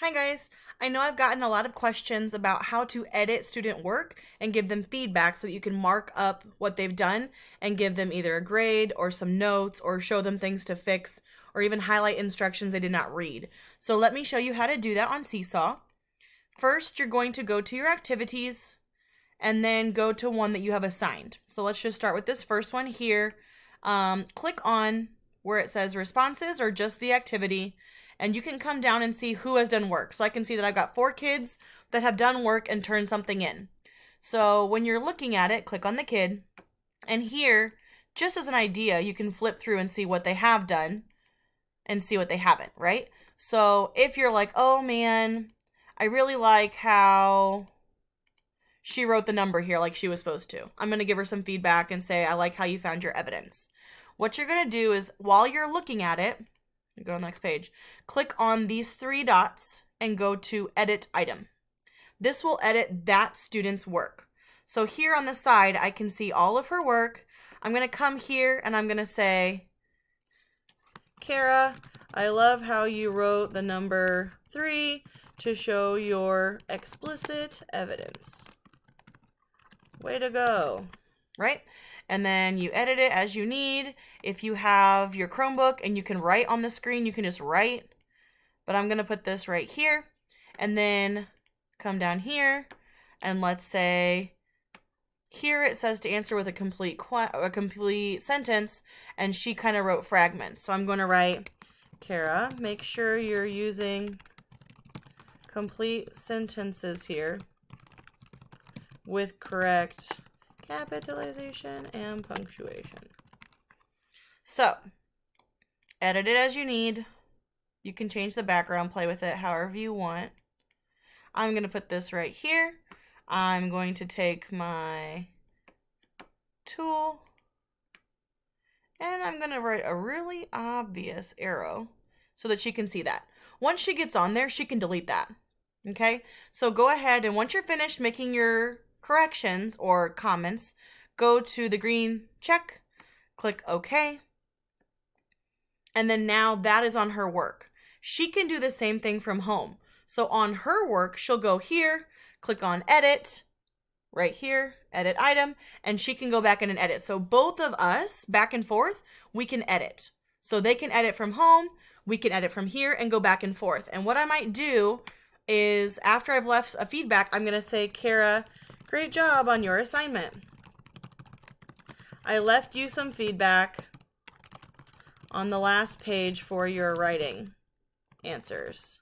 Hi guys, I know I've gotten a lot of questions about how to edit student work and give them feedback so that you can mark up what they've done and give them either a grade or some notes or show them things to fix or even highlight instructions they did not read. So let me show you how to do that on Seesaw. First, you're going to go to your activities and then go to one that you have assigned. So let's just start with this first one here. Um, click on where it says responses or just the activity and you can come down and see who has done work. So I can see that I've got four kids that have done work and turned something in. So when you're looking at it, click on the kid, and here, just as an idea, you can flip through and see what they have done and see what they haven't, right? So if you're like, oh man, I really like how she wrote the number here like she was supposed to. I'm going to give her some feedback and say, I like how you found your evidence. What you're going to do is, while you're looking at it, go to the next page. Click on these three dots and go to edit item. This will edit that student's work. So here on the side, I can see all of her work. I'm going to come here and I'm going to say, Kara, I love how you wrote the number three to show your explicit evidence. Way to go, right? and then you edit it as you need. If you have your Chromebook and you can write on the screen, you can just write. But I'm going to put this right here and then come down here and let's say here it says to answer with a complete a complete sentence and she kind of wrote fragments. So I'm going to write Kara, make sure you're using complete sentences here with correct capitalization, and punctuation. So, edit it as you need. You can change the background, play with it however you want. I'm going to put this right here. I'm going to take my tool and I'm going to write a really obvious arrow so that she can see that. Once she gets on there, she can delete that. Okay, so go ahead and once you're finished making your corrections or comments, go to the green check, click OK, and then now that is on her work. She can do the same thing from home. So on her work, she'll go here, click on edit, right here, edit item, and she can go back in and edit. So both of us, back and forth, we can edit. So they can edit from home, we can edit from here and go back and forth. And what I might do is after I've left a feedback, I'm going to say, Kara, Great job on your assignment. I left you some feedback on the last page for your writing answers.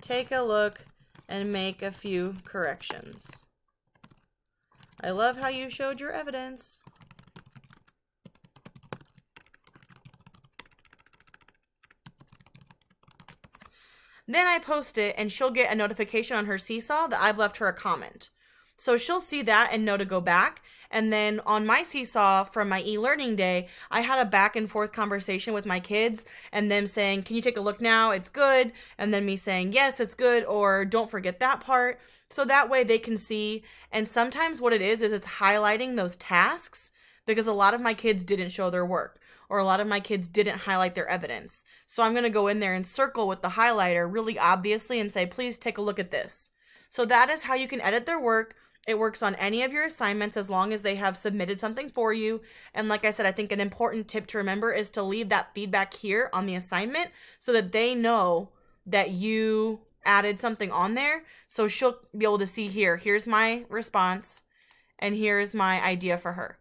Take a look and make a few corrections. I love how you showed your evidence. Then I post it and she'll get a notification on her Seesaw that I've left her a comment. So she'll see that and know to go back. And then on my Seesaw from my e-learning day, I had a back and forth conversation with my kids and them saying, can you take a look now? It's good. And then me saying, yes, it's good. Or don't forget that part. So that way they can see. And sometimes what it is, is it's highlighting those tasks because a lot of my kids didn't show their work or a lot of my kids didn't highlight their evidence. So I'm going to go in there and circle with the highlighter really obviously and say, please take a look at this. So that is how you can edit their work. It works on any of your assignments as long as they have submitted something for you. And like I said, I think an important tip to remember is to leave that feedback here on the assignment so that they know that you added something on there. So she'll be able to see here, here's my response and here's my idea for her.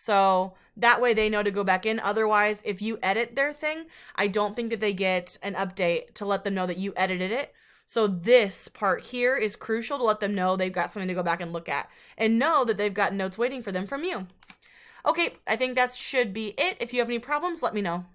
So that way they know to go back in. Otherwise, if you edit their thing, I don't think that they get an update to let them know that you edited it. So this part here is crucial to let them know they've got something to go back and look at and know that they've got notes waiting for them from you. Okay, I think that should be it. If you have any problems, let me know.